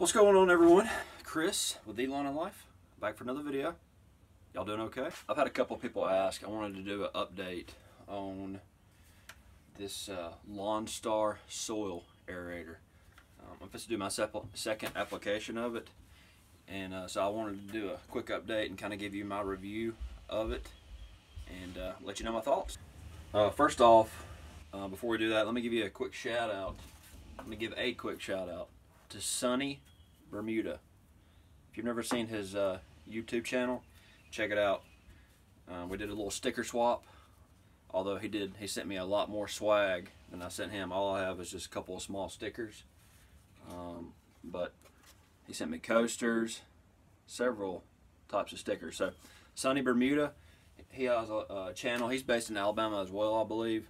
What's going on everyone? Chris with Lawn and Life, back for another video. Y'all doing okay? I've had a couple people ask, I wanted to do an update on this uh, Lawnstar soil aerator. Um, I'm supposed to do my second application of it and uh, so I wanted to do a quick update and kind of give you my review of it and uh, let you know my thoughts. Uh, first off, uh, before we do that, let me give you a quick shout out. Let me give a quick shout out to Sunny Bermuda. If you've never seen his uh, YouTube channel, check it out. Uh, we did a little sticker swap. Although he did, he sent me a lot more swag than I sent him. All I have is just a couple of small stickers. Um, but he sent me coasters, several types of stickers. So Sunny Bermuda, he has a, a, channel. He's based in Alabama as well, I believe.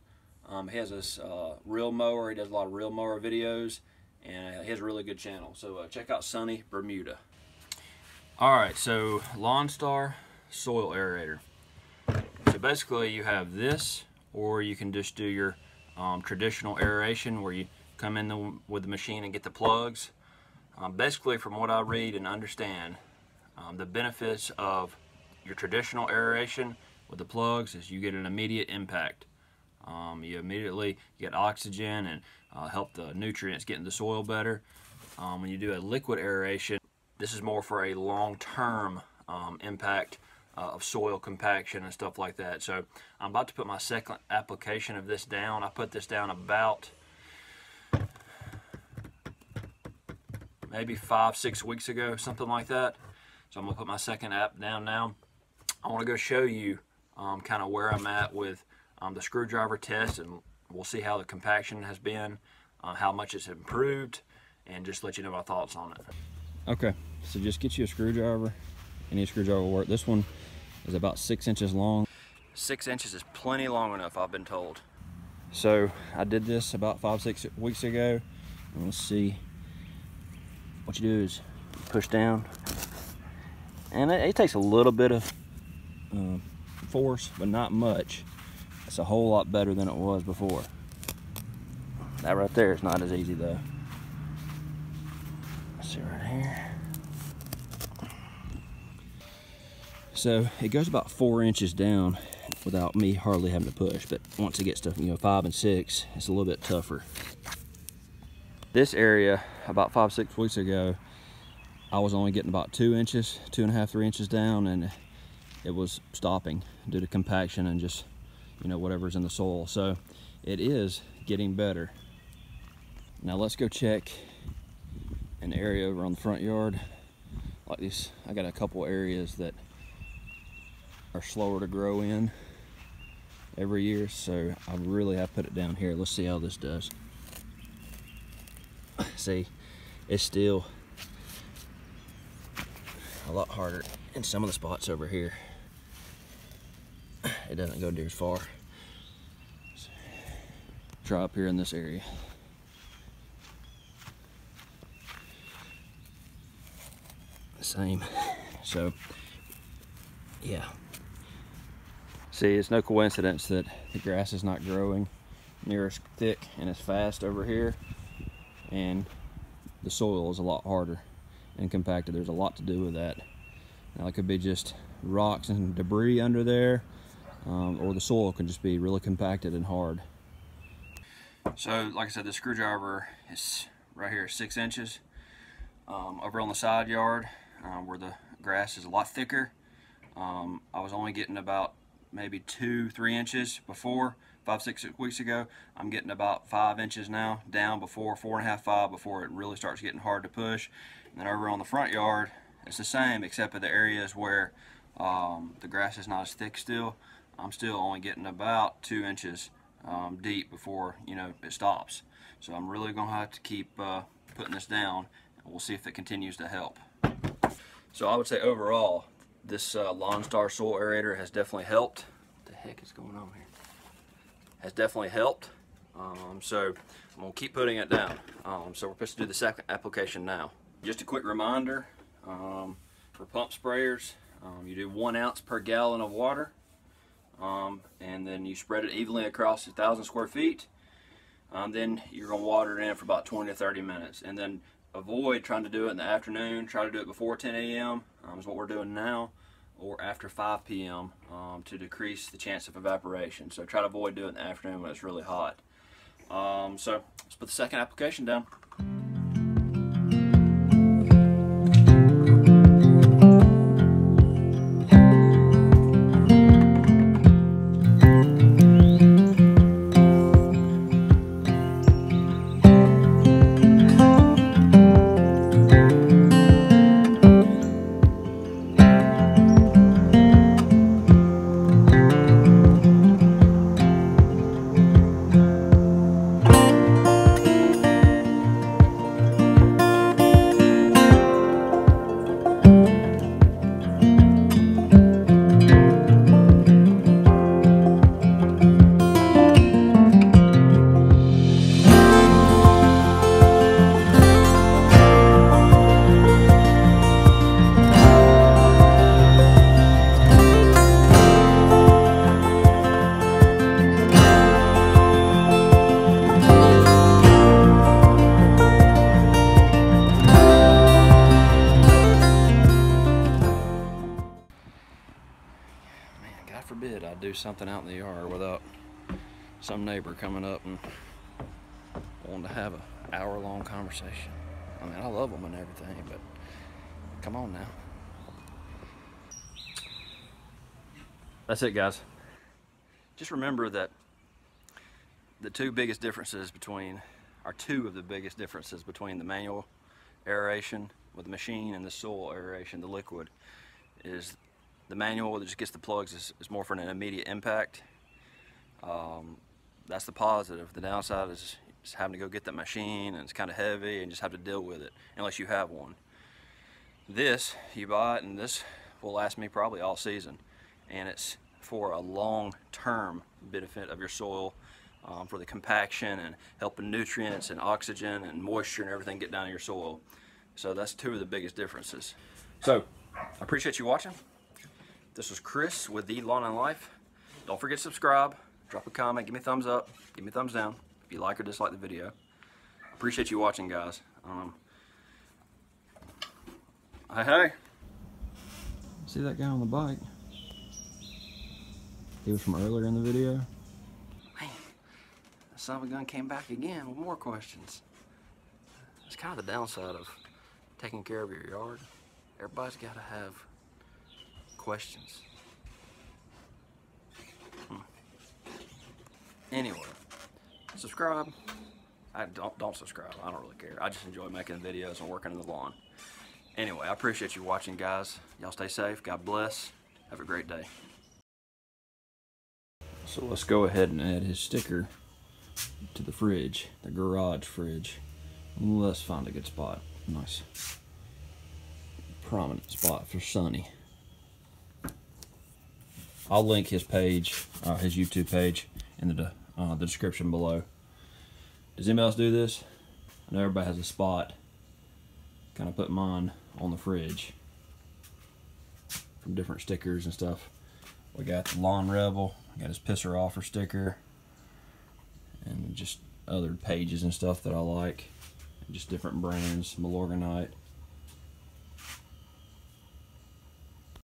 Um, he has this uh, reel mower. He does a lot of reel mower videos, and he has a really good channel. So uh, check out Sunny Bermuda. All right, so Lawnstar soil aerator. So basically, you have this, or you can just do your um, traditional aeration, where you come in the, with the machine and get the plugs. Um, basically, from what I read and understand, um, the benefits of your traditional aeration with the plugs is you get an immediate impact. Um, you immediately get oxygen and uh, help the nutrients get in the soil better. Um, when you do a liquid aeration, this is more for a long-term um, impact uh, of soil compaction and stuff like that. So I'm about to put my second application of this down. I put this down about maybe five, six weeks ago, something like that. So I'm gonna put my second app down now. I wanna go show you um, kind of where I'm at with um, the screwdriver test and we'll see how the compaction has been, uh, how much it's improved, and just let you know my thoughts on it. Okay, so just get you a screwdriver. Any screwdriver will work. This one is about six inches long. Six inches is plenty long enough, I've been told. So I did this about five, six weeks ago. And let's see what you do is push down and it, it takes a little bit of uh, force but not much it's a whole lot better than it was before. That right there is not as easy though. Let's see right here. So it goes about four inches down without me hardly having to push but once it gets to you know five and six it's a little bit tougher. This area about five, six weeks ago, I was only getting about two inches, two and a half, three inches down, and it was stopping due to compaction and just, you know, whatever's in the soil. So it is getting better. Now let's go check an area over on the front yard. Like this, I got a couple areas that are slower to grow in every year, so I really have put it down here. Let's see how this does see it's still a lot harder in some of the spots over here it doesn't go as far try up here in this area same so yeah see it's no coincidence that the grass is not growing near as thick and as fast over here and the soil is a lot harder and compacted. There's a lot to do with that. Now it could be just rocks and debris under there, um, or the soil can just be really compacted and hard. So, like I said, the screwdriver is right here, six inches. Um, over on the side yard, um, where the grass is a lot thicker, um, I was only getting about maybe two, three inches before five, six weeks ago. I'm getting about five inches now down before four and a half, five before it really starts getting hard to push. And then over on the front yard, it's the same except for the areas where um, the grass is not as thick still. I'm still only getting about two inches um, deep before you know it stops. So I'm really gonna have to keep uh, putting this down. We'll see if it continues to help. So I would say overall, this uh, Lawnstar Soil Aerator has definitely helped. What the heck is going on here? has definitely helped. Um, so I'm gonna keep putting it down. Um, so we're supposed to do the second application now. Just a quick reminder um, for pump sprayers, um, you do one ounce per gallon of water um, and then you spread it evenly across a thousand square feet. Um, then you're gonna water it in for about 20 to 30 minutes and then avoid trying to do it in the afternoon. Try to do it before 10 a.m. Um, is what we're doing now, or after 5 p.m. Um, to decrease the chance of evaporation. So try to avoid doing it in the afternoon when it's really hot. Um, so let's put the second application down. God forbid I do something out in the yard without some neighbor coming up and wanting to have an hour long conversation. I mean, I love them and everything, but come on now. That's it, guys. Just remember that the two biggest differences between, are two of the biggest differences between the manual aeration with the machine and the soil aeration, the liquid, is the manual that just gets the plugs is, is more for an immediate impact. Um, that's the positive. The downside is just having to go get that machine and it's kind of heavy and just have to deal with it unless you have one. This, you buy it and this will last me probably all season. And it's for a long-term benefit of your soil um, for the compaction and helping nutrients and oxygen and moisture and everything get down in your soil. So that's two of the biggest differences. So I appreciate you watching. This was Chris with The Lawn and Life. Don't forget to subscribe, drop a comment, give me a thumbs up, give me a thumbs down if you like or dislike the video. Appreciate you watching, guys. Um, hey, hey. See that guy on the bike? He was from earlier in the video. Man, the son of a gun came back again with more questions. It's kind of the downside of taking care of your yard. Everybody's got to have questions. Hmm. Anyway, subscribe. I don't don't subscribe. I don't really care. I just enjoy making videos and working in the lawn. Anyway, I appreciate you watching, guys. Y'all stay safe. God bless. Have a great day. So let's go ahead and add his sticker to the fridge, the garage fridge. Let's find a good spot. Nice prominent spot for Sunny. I'll link his page, uh, his YouTube page, in the, uh, the description below. Does anybody else do this? I know everybody has a spot. Kind of put mine on the fridge from different stickers and stuff. We got the Lawn Rebel, got his Pisser Offer sticker, and just other pages and stuff that I like. Just different brands, Milorganite.